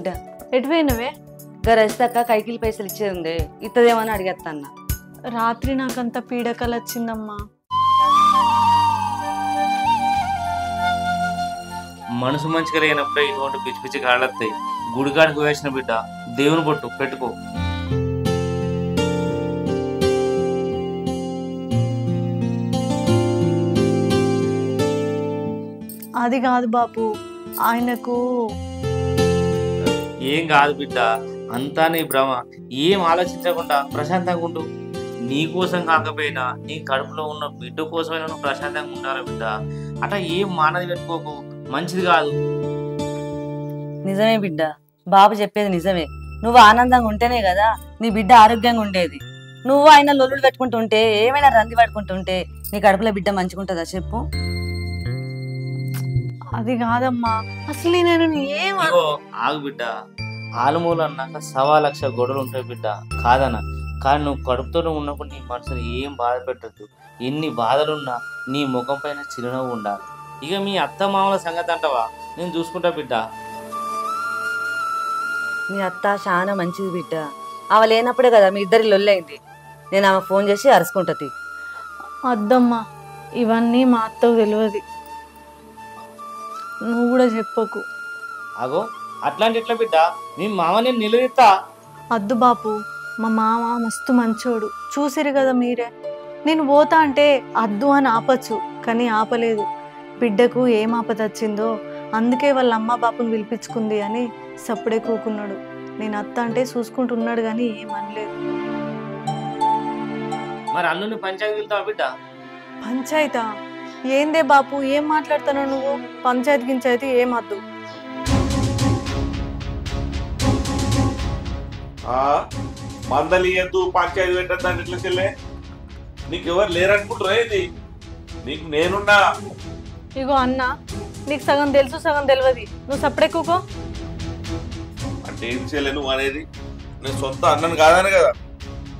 బిడ్డ ఎటు పోయినవే? గా రజితక్క కైకిలి పైసలు ఇచ్చేది ఉంది ఇత్తదేమో అని అడిగేస్తాన్న రాత్రి నాకంత పీడకలు వచ్చిందమ్మా. మనసు మంచిగా లేనప్పుడే ఇటువంటి పిచ్చి పిచ్చి కాళ్ళొస్తాయి గుడికాడికి వేసిన బిడ్డ దేవుని పొట్టు పెట్టుకో. అది కాదు బాపు ఆయనకు ఏం కాదు బిడ్డ అంతా నీ భ్రమ. ఏం ఆలోచించకుండా ప్రశాంతంగా ఉండు. నీ కోసం కాకపోయినా నీ కడుపులో ఉన్న బిడ్డ కోసమైనా నువ్వు ప్రశాంతంగా ఉండాలి బిడ్డ. అట్లా ఏం మానది పెట్టుకోకు. మంచిది కాదు. నిజమే బిడ్డ. బాబు చెప్పేది నిజమే. నువ్వు ఆనందంగా ఉంటేనే కదా నీ బిడ్డ ఆరోగ్యంగా ఉండేది. నువ్వు ఆయన లొల్లులు పెట్టుకుంటుంటే ఏమైనా రంది పట్టుకుంటుంటే నీ కడుపులో బిడ్డ మంచిగుంటుందా చెప్పు? అది కాదమ్మా. అసలు నేను ఏం ఆగు బిడ్డ. ఆలుమూలు అన్నాక సవా లక్ష గొడవలు ఉంటాయి బిడ్డ. కాదన్న. కానీ నువ్వు కడుపుతో ఉన్నప్పుడు నీ మనసుని ఏం బాధ పెట్టద్దు. ఎన్ని బాధలున్నా నీ ముఖం పైన చిరునవ్వు ఉండాలి. ఇక మీ అత్త మామల సంగతి అంటావా? నేను చూసుకుంటా బిడ్డ. మీ అత్త చాలా మంచిది బిడ్డ. ఆమె లేనప్పుడే కదా మీ ఇద్దరి లొల్లైంది నేను ఆమె ఫోన్ చేసి అరుచుకుంటది వద్దమ్మా ఇవన్నీ మా అత్తకు తెలియదు నువ్వు కూడా చెప్పకు. అగో అట్లాంటి ఎట్లా బిడ్డ? మీ మామ నేను నిలదీస్తా? వద్దు బాపు మా మామ మస్తు మంచోడు. చూసిరు కదా మీరే. నేను పోతా అంటే అద్దు అని ఆపచ్చు కానీ ఆపలేదు. బిడ్డకు ఏం ఆపద వచ్చిందో అందుకే వాళ్ళ అమ్మ బాపుని పిలిపించుకుంది అని సప్పుడే కూకున్నాడు. నేను అత్త అంటే చూసుకుంటున్నాడు కానీ ఏమనలేదు మరి అల్లుని పంచాయతీ బిడ్డ? పంచాయతా? ఏందే బాపు ఏం మాట్లాడుతున్నావు నువ్వు? పంచాయతీ గించాయతీ ఏం వద్దు పంచాయతీ పెట్టద్దని ఎట్లా చెల్లె? నీకు ఎవరు లేరనుకుంటారా ఏంది? నీకు నేనున్నా. ఇగో అన్న నీకు సగం తెలుసు సగం తెలియదు నువ్వు సప్పుడే కూకో. అంటే ఏం చెల్లె నువ్వు అనేది? నేను సొంత అన్నను కాదని కదా.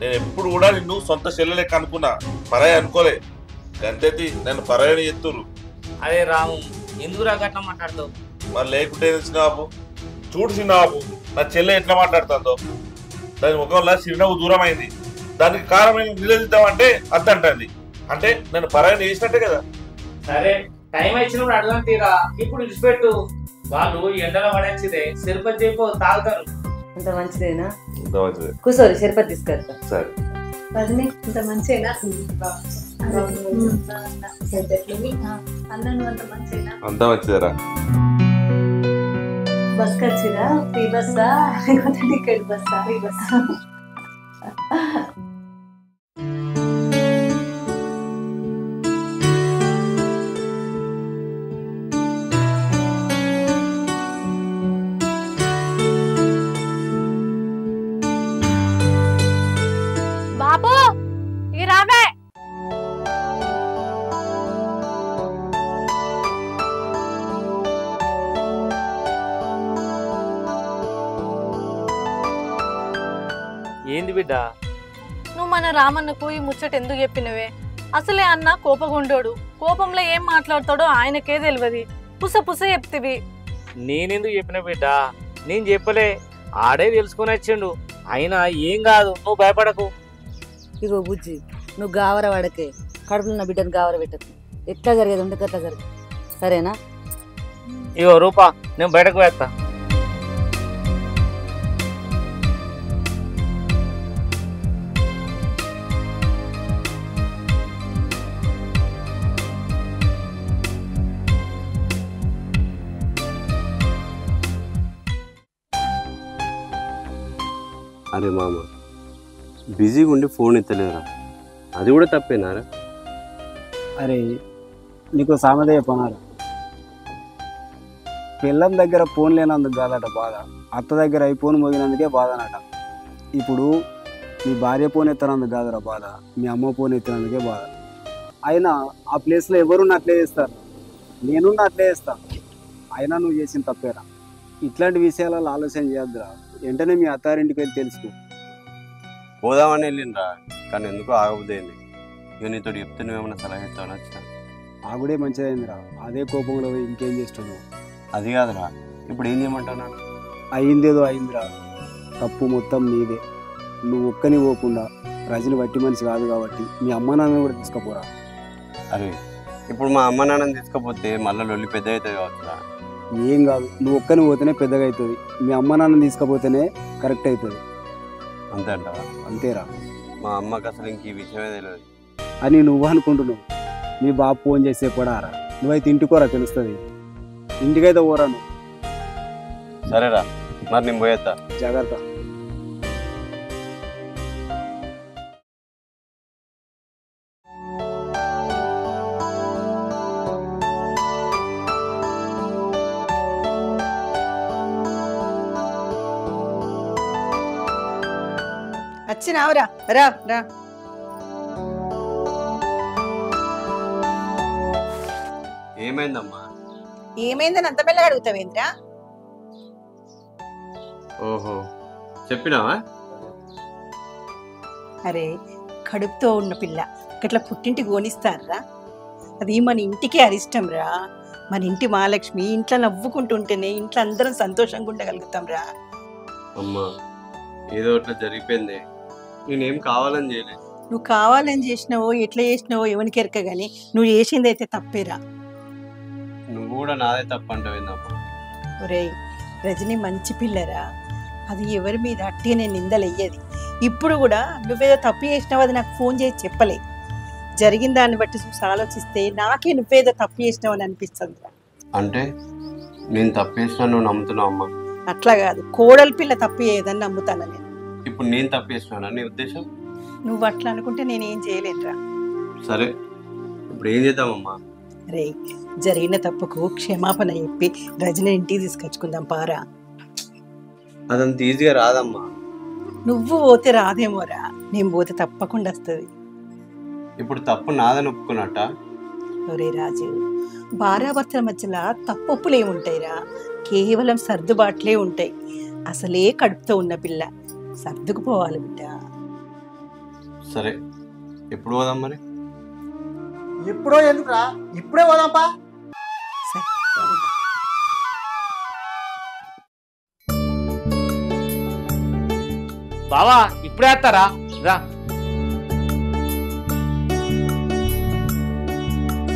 నేను ఎప్పుడు కూడా నిన్ను సొంత చెల్లె లెక్క అనుకున్నా. పరాయి అనుకోలే. గంతెత్తి నన్ను పరాయని ఎత్తురు అదే రాము ఎందుకు రాగట్లా మాట్లాడతావు? మరి లేకుంటే చిన్నబాబు చూడు చిన్నబాబు నా చెల్లె ఎట్లా మాట్లాడుతుందో. దాని ముఖంలో చిరునవ్వు దూరం అయింది దానికి కారణం నిలదీద్దామంటే అద్దంటుంది. అంటే నన్ను పరాయని చేసినట్టే కదా. సరే టైం వచ్చినప్పుడు అడగం తీరా. ఇప్పుడు విడిచిపెట్టు వాళ్ళు ఎండలో పడేసిదే సిరుపతి చెప్పు తాగుతారు. ఇంత మంచిదేనా? ఇంత మంచిది. కూర్చోరు తిరుపతి తీసుకెళ్తా. సరే. ఇంత మంచిగా అన్న అంతా వచ్చారా బస్ వచ్చిరా? ఫ్రీ బస్సా? లేకపోతే టికెట్ బస్సా? ఫ్రీ బస్సా? రామన్నకు ఈ ముచ్చట ఎందుకు చెప్పినవే? అసలే అన్న కోపగుండోడు. కోపంలో ఏం మాట్లాడతాడో ఆయనకే తెలియదు పుస పుస చెప్తివి. నేనెందుకు చెప్పిన బిడ్డ? నేను చెప్పలే. ఆడే తెలుసుకొని వచ్చిండు. అయినా ఏం కాదు నువ్వు భయపడకు. ఇగో బుజ్జి నువ్వు గావర వాడకే కడుపులో ఉన్న బిడ్డను గావర పెట్టకు. ఎట్లా జరిగేది అట్లా జరగదు? సరేనా? ఇగో రూపా నేను బయటకు వేస్తా అరే మామ బిజీగా ఉండి ఫోన్ ఎత్తలేదురా. అది కూడా తప్పేనారా? అరే నీకు సామెత చెప్పనారు? పిల్లం దగ్గర ఫోన్ లేనందుకు కాదట బాధ. అత్త దగ్గర ఐఫోన్ మోగినందుకే బాధ అనట ఇప్పుడు మీ భార్య ఫోన్ ఎత్తనందుకు కాదురా బాధ. మీ అమ్మ ఫోన్ ఎత్తినందుకే బాధ. అయినా ఆ ప్లేస్లో ఎవరున్న అట్లే చేస్తారు. నేనున్న అట్లే చేస్తాను అయినా నువ్వు చేసిన తప్పేరా. ఇట్లాంటి విషయాలలో ఆలోచన చేయొద్దురా. వెంటనే మీ అత్తారింటికి వెళ్ళి తెలుసుకో. పోదామని వెళ్ళిండ్రా కానీ ఎందుకో ఆగబోదేంది ఇక నీతో చెప్తే నువ్వేమన్నా సలహా ఇస్తావని వచ్చిన. ఆగుడే మంచిదైందిరా. అదే కోపంలో పోయి ఇంకేం చేస్తున్నావు? అది కాదురా ఇప్పుడు ఏం చేయమంటావు నాన్న? అయిందేదో అయిందిరా. తప్పు మొత్తం నీదే. నువ్వు ఒక్కని పోకుండా రజని వట్టి మనిషి కాదు కాబట్టి మీ అమ్మ నాన్న కూడా తీసుకుపోరా. అరే ఇప్పుడు మా అమ్మ నాన్నని తీసుకపోతే మళ్ళీ లొల్లి పెద్ద అవుతుంది కావచ్చురా. ఏం కాదు. నువ్వు ఒక్కని పోతేనే పెద్దగా అవుతుంది. మీ అమ్మ నాన్న తీసుకుపోతేనే కరెక్ట్ అవుతుంది. అంతే అంటావా? అంతేరా. మా అమ్మకి అసలు ఇంక ఈ విషయమే తెలియదు. అని నువ్వు అనుకుంటున్నావు. మీ బాబు ఫోన్ చేసే పడారా నువ్వైతే ఇంటికోరా తెలుస్తుంది. ఇంటికైతే పోరా నువ్వు. సరేరా. మరి నేను పోయేస్తా జాగ్రత్త. వచ్చినావురా రా రా ఏమైందమ్మా ఏమైందని అంత మెల్లగా అడుగుతావేంద్రా ఓహో చెప్పినావా అరే కడుపుతో ఉన్న పిల్ల గట్లా పుట్టింటికి కోనిస్తారా అది మన ఇంటికే అరిష్టం రా మన ఇంటి మహాలక్ష్మి ఇంట్లో నవ్వుకుంటుంటేనే ఇంట్లో అందరం సంతోషంగా ఉండగలుగుతాం రా అమ్మా ఏదో అట్లా జరిగిపోయింది నేనేం కావాలని చేయలేదు నువ్వు కావాలని చేసినావో ఎట్లా చేసినావో ఎవరికి ఎరక కానీ నువ్వు చేసింది అయితే తప్పేరా. నువ్వు కూడా నాదే తప్పు అంటావేందమ్మా ఒరేయ్ రజని మంచి పిల్లరా. అది ఎవరి మీద అట్టే నేను నిందలయ్యేది. ఇప్పుడు కూడా నువ్వేదో తప్పు చేసినావు అది నాకు ఫోన్ చేసి చెప్పలే. జరిగిన దాన్ని బట్టి చూసి ఆలోచిస్తే నాకే నువ్వేదో తప్పు చేసినావు అని అనిపిస్తుంది అంటే నేను తప్పేసినా నువ్వు నమ్ముతున్నావు అమ్మా అట్లా కాదు కోడలి పిల్ల తప్పు చేయదని నమ్ముతాను నేను. ఇప్పుడు నేను తప్పేసినానా నీ ఉద్దేశం? నువ్వు అట్లా అనుకుంటే నేనేం చేయలేనురా. సరే ఇప్పుడు ఏం చేద్దామమ్మా? రే జరిగిన తప్పుకు క్షమాపణ చెప్పి రజని ఇంటికి తీసుకొచ్చుకుందాం పారా. అదంత ఈజీగా రాదమ్మా. నువ్వు పోతే రాదేమోరా? నేను పోతే తప్పకుండా వస్తుంది. ఇప్పుడు తప్పు నాదని ఒప్పుకున్నట్ట? ఒరే రాజు భార్యాభర్తల మధ్యలో తప్పొప్పులు ఏముంటాయిరా కేవలం సర్దుబాట్లే ఉంటాయి. అసలే కడుపుతో ఉన్న పిల్ల. సర్దుకుపోవాలి బిడ్డ. సరే ఎప్పుడు పోదాం మరి? ఎప్పుడో ఎందుకురా? ఇప్పుడే పోదాంపా. బావా ఇప్పుడే వస్తారా? రా.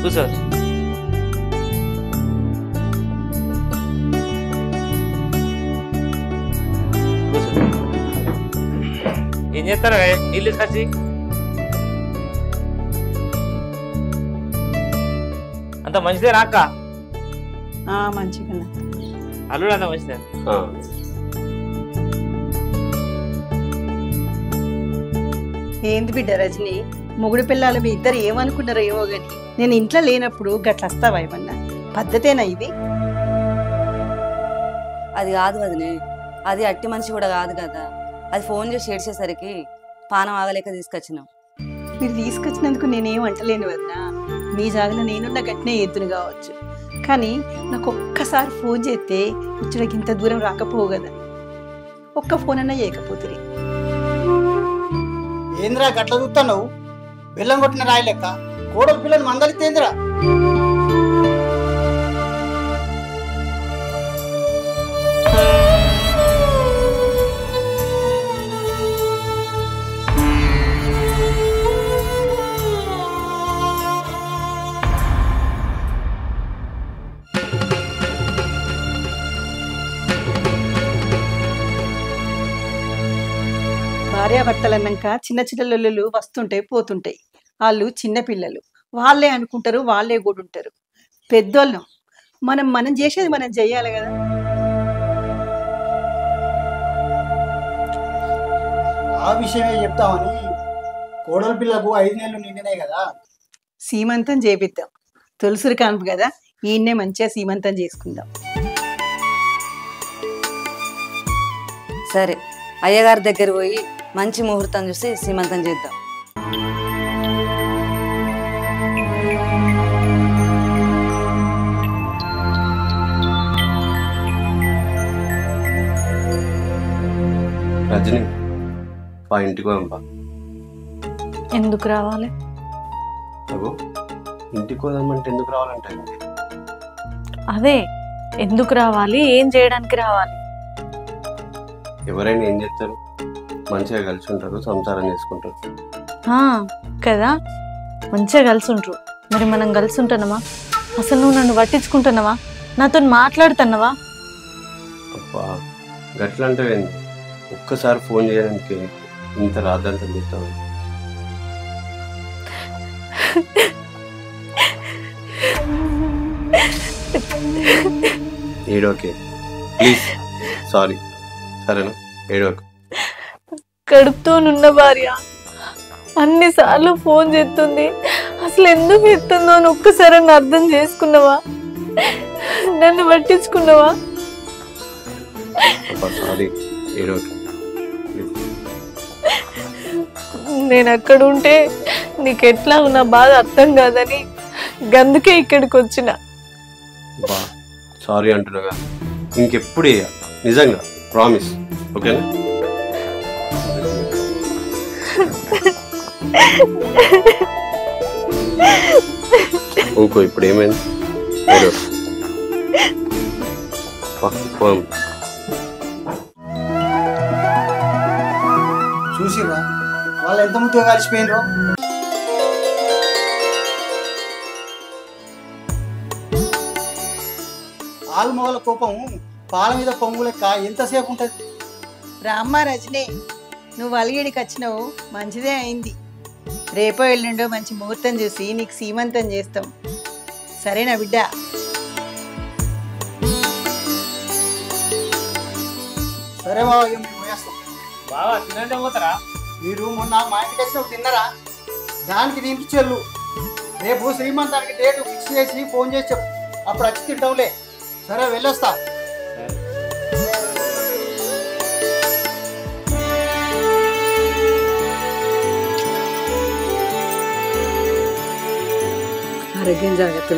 కూర్చో ఏం చేస్తారా నీళ్ళు తీసుకొచ్చి. అంత మంచిదేనా అక్క. ఆ, మంచిగా అల్లుడు అంత మంచిదే. ఏంది బిడ్డ రజని? మొగుడు పిల్లలు మీ ఇద్దరు ఏమనుకున్నారో ఏమో గాని నేను ఇంట్లో లేనప్పుడు గట్ల వస్తావా ఏమన్నా? పద్ధతేనా ఇది? అది కాదు వదినే. అది అట్టి మనిషి కూడా కాదు కదా. అది ఫోన్ చేసి ఏడ్చేసరికి పానం ఆగలేక తీసుకొచ్చినాం. మీరు తీసుకొచ్చినందుకు నేనేం అంటలేను వదినా. మీ జాగలో నేనున్న గట్టినే ఎద్దును కావచ్చు. కానీ నాకు ఒక్కసారి ఫోన్ చేస్తే ఇచ్చడికి ఇంత దూరం రాకపోవు కదా. ఒక్క ఫోన్ అన్నా చేయకపోతుంది ఏందిరా గట్ల చూస్తున్నావు బెల్లం కొట్టిన రాయి లెక్క. కోడలు పిల్లని మందలితేందిరా భార్యాభర్తలు అన్నాక చిన్న చిన్న లొల్లులు వస్తుంటాయి పోతుంటాయి. వాళ్ళు చిన్న పిల్లలు. వాళ్ళే అనుకుంటారు వాళ్ళే కూడా ఉంటారు పెద్దోళ్ళం. మనం మనం చేసేది మనం చెయ్యాలి కదా ఆ విషయమే చెప్తామని కోడలు పిల్లకు ఐదు నెలలు నిండినాయి కదా సీమంతం చేపిద్దాం. తులసిరి కాన్పు కదా ఈయన్నే మంచిగా సీమంతం చేసుకుందాం. సరే. అయ్యగారి దగ్గర పోయి మంచి ముహూర్తం చూసి సీమంతం చేద్దాం. రజని పా ఇంటికి పోదాంపా ఎందుకు రావాలి? అగో ఇంటికి పోదామంటే ఎందుకు రావాలంటే? అదే ఎందుకు రావాలి? ఏం చేయడానికి రావాలి? ఎవరైనా ఏం చేస్తారు మంచిగా కలిసి ఉంటారు సంసారం చేసుకుంటారు. కదా? మంచిగా కలిసి ఉంటారు మరి మనం కలిసి ఉంటున్నావా అసలు నువ్వు నన్ను పట్టించుకుంటున్నావా నాతో మాట్లాడుతున్నావా అబ్బా గట్లా అంటే ఏంది ఒక్కసారి ఫోన్ చేయడానికి ఇంత రాద్దంతం చేస్తాను ఏడోకే. Please sorry. సరేనా? ఏడోకే. కడుపుతోనున్న భార్య. అన్నిసార్లు ఫోన్ చేస్తుంది. అసలు ఎందుకు ఎత్తుందో అని ఒక్కసారి అర్థం చేసుకున్నావా? నన్ను పట్టించుకున్నావా? నేను అక్కడ ఉంటే నీకు ఎట్లా నా బాధ అర్థం కాదని గందుకే ఇక్కడికి వచ్చిన. సారీ అంటున్నాగా. ఇంకెప్పుడు. నిజంగా ప్రామిస్. ఓకేనా? ఊకో ఇప్పుడు ఏమైంది? చూసిర్రా? వాళ్ళు ఎంత ముద్దుగా కలిసిపోయినరో? ఆల్మోగల కోపం పాల మీద పొంగు లెక్క ఎంతసేపు ఉంటుంది? రామ్మ రజనీ నువ్వు అలిగిడికి వచ్చినావు మంచిదే అయింది. రేపో ఎల్లుండో మంచి ముహూర్తం చూసి నీకు సీమంతం చేస్తాం. సరేనా బిడ్డ? సరే బావ ఇక మేము పోయేస్తాం. బావా తినంటే పోతారా? మీరు మొన్న మా ఇంటికి వచ్చినప్పుడు తిన్నారా? దానికి దీనికి చెల్లు రేపు శ్రీమంతానికి డేట్ ఫిక్స్ చేసి ఫోన్ చేసి చెప్పు. అప్పుడు వచ్చి తింటాంలే సరే వెళ్ళొస్తా. ఆరోగ్యం జాగ్రత్త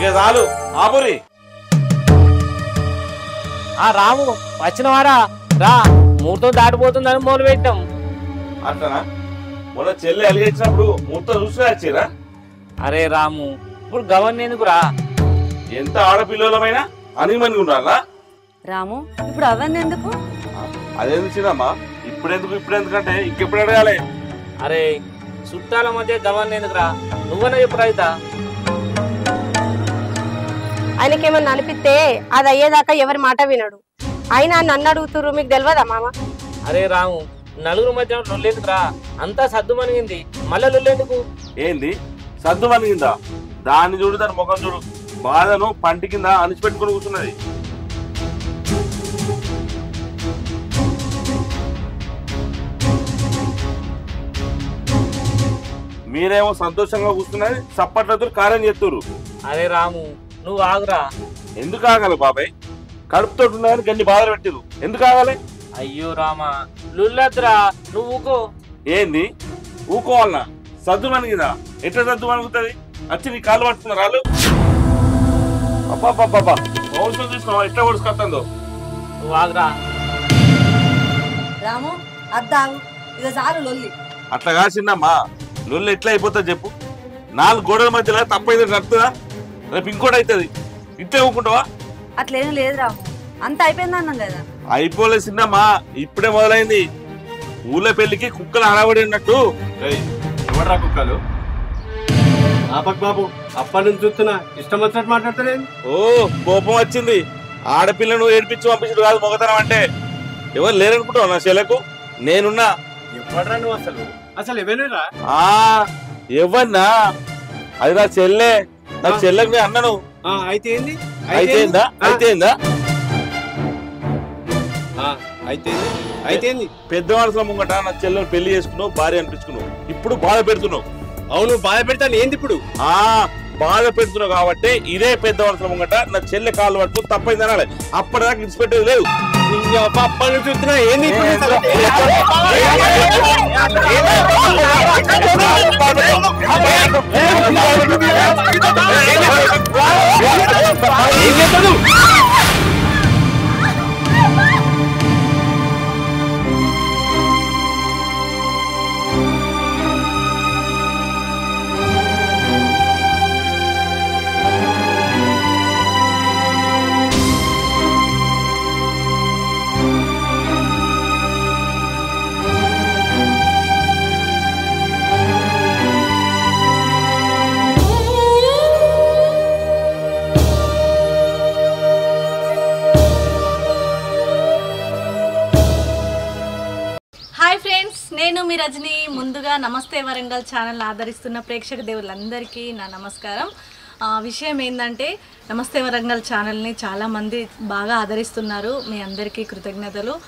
ఇక చాలు ఆపురి. ఆ రాము వచ్చినవారా రా ముహూర్తం దాటిపోతుందని మొదలు పెట్టాం. అట్లనా? మొన్న చెల్లి అలిగించినప్పుడు ముహూర్తం చూసి వచ్చిరా అరే రాము ఇప్పుడు గవర్న ఎందుకు రా? ఎంత ఆడపిల్లలమైనా అనిమని ఉండాలా? రాము ఇప్పుడు అవన్నీ ఎందుకు? అదేంది చిన్నమ్మా ఇప్పుడెందుకు ఇప్పుడెందుకంటే ఇంకెప్పుడు అడగాలి. అరే చుట్టాల మధ్య గవర్న ఎందుకు రా? నువ్వనే చెప్పు రైతా. ఆయనకేమన్నా అనిపిస్తే అది అయ్యేదాకా ఎవరి మాట వినడు. అయినా నన్ను అడుగుతుర్రు మీకు తెలియదా మామ? అరే రాము నలుగురు మధ్య లొల్లేందుకురా? అంతా సద్దు మనిగింది మళ్ళా లొల్లేందుకు? ఏంది? సద్దు మనిగిందా దాన్ని చూడు దాని ముఖం చూడు. బాధను పంటి కింద అణిచిపెట్టుకుని కూర్చున్నది. మీరేమో సంతోషంగా కూర్చున్నది చప్పట్లతో కార్యం చేస్తున్నారు అరే రాము నువ్వు ఆగురా. ఎందుకు ఆగాలి బాబాయ్? కడుపుతో ఉన్నదని గన్ని బాధలు పెట్టిరు ఎందుకు ఆగాలి? అయ్యో రామా లుల్లద్రా నువ్వు ఊకో. ఏంది? ఊకోవాలనా? సద్దు మనిగిదా ఎట్లా సద్దు మనుగుతుంది వచ్చి నీ కాళ్ళు పట్టుకున్నారు వాళ్ళు అబ్బాబ్బాబ్బా అవసరం చూసుకోవా ఎట్లా ఒడుచుకొస్తుందో నువ్వు ఆగురా. రాము అద్దాగు. ఇక చాలు లొల్లి. అట్లా కాసిందమ్మా లొల్లు ఎట్లా అయిపోతుంది చెప్పు. నాలుగు గోడల మధ్యలో తప్పైతే నడుతుందా? రేపు ఇంకోటి అవుతుంది. ఇట్లే ఊకుంటావా అట్లేం లేదు రాము అంత అయిపోయింది అన్నాం కదా. అయిపోలే సిన్నమ్మా ఇప్పుడే మొదలైంది. ఊళ్ళో పెళ్ళికి కుక్కలు హడావడి ఉన్నట్టు. ఎవడరా కుక్కలు? ఆపక్ బాబు అప్పటి నుంచి చూస్తున్నా ఇష్టం వచ్చినట్టు మాట్లాడతలేదు. ఓ కోపం వచ్చింది. ఆడపిల్లను ఏడిపించి పంపించడు కాదు మొగతనం అంటే. ఎవరు లేరనుకుంటావు నా చెలకు నేనున్నా. ఎవడరా నువ్వు అసలు? అసలు ఎవరేరా ఆ ఎవన్నా? అది నా చెల్లె. నా చెల్లెకి నేను అన్నను. ఆ, అయితే ఏంది అయితే ఏందా ఆ, అయితే అయితే పెద్ద మనసులో ముంగట నా చెల్లెని పెళ్ళి చేసుకున్నావు భార్య అనిపించుకున్నావు. ఇప్పుడు బాధ పెడుతున్నావు. అవును బాధ పెడతాను. ఏంది ఇప్పుడు? ఆ బాధ పెడుతున్నావు కాబట్టి ఇదే పెద్ద మనసులో ముంగట నా చెల్లె కాళ్ళు పట్టుకుని తప్పైంది అనాలి అప్పటిదాకా ఇడిచిపెట్టేది లేదు నీ అబ్బ నేను మీ రజని ముందుగా నమస్తే వరంగల్ ఛానల్ ఆదరిస్తున్న ప్రేక్షక దేవులందరికీ నా నమస్కారం. ఆ, విషయం ఏంటంటే నమస్తే వరంగల్ ఛానల్ని చాలామంది బాగా ఆదరిస్తున్నారు. మీ అందరికీ కృతజ్ఞతలు.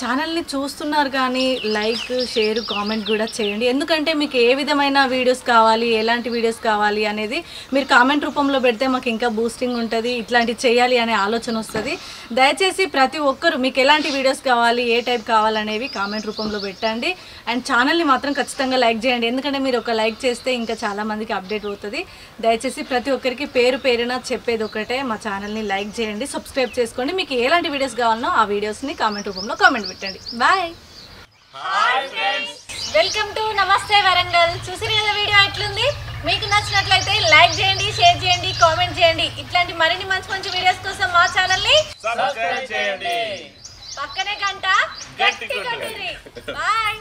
ఛానల్ని చూస్తున్నారు కానీ లైక్ షేర్ కామెంట్ కూడా చేయండి. ఎందుకంటే మీకు ఏ విధమైన వీడియోస్ కావాలి ఎలాంటి వీడియోస్ కావాలి అనేది మీరు కామెంట్ రూపంలో పెడితే మాకు ఇంకా బూస్టింగ్ ఉంటుంది ఇట్లాంటివి చేయాలి అనే ఆలోచన వస్తుంది. దయచేసి ప్రతి ఒక్కరు మీకు ఎలాంటి వీడియోస్ కావాలి ఏ టైప్ కావాలనేవి కామెంట్ రూపంలో పెట్టండి. అండ్ ఛానల్ని మాత్రం ఖచ్చితంగా లైక్ చేయండి. ఎందుకంటే మీరు ఒక లైక్ చేస్తే ఇంకా చాలామందికి అప్డేట్ అవుతుంది. దయచేసి ప్రతి ఒక్కరికి పేరు పేరున చెప్పేది ఒకటే మా ఛానల్ని లైక్ చేయండి సబ్స్క్రైబ్ చేసుకోండి. మీకు ఎలాంటి వీడియోస్ కావాలనో ఆ వీడియోస్ని కామెంట్ రూపంలో కామెంట్ పెట్టండి. బాయ్. వెల్కమ్ టు నమస్తే వరంగల్. చూసిన కదా వీడియో ఎట్లుంది? మీకు నచ్చినట్లయితే లైక్ చేయండి షేర్ చేయండి కామెంట్ చేయండి. ఇట్లాంటి మరిన్ని మంచి మంచి వీడియోస్ కోసం మా ఛానల్ని సబ్స్క్రైబ్ చేయండి. పక్కనే గంట గట్టి. బాయ్.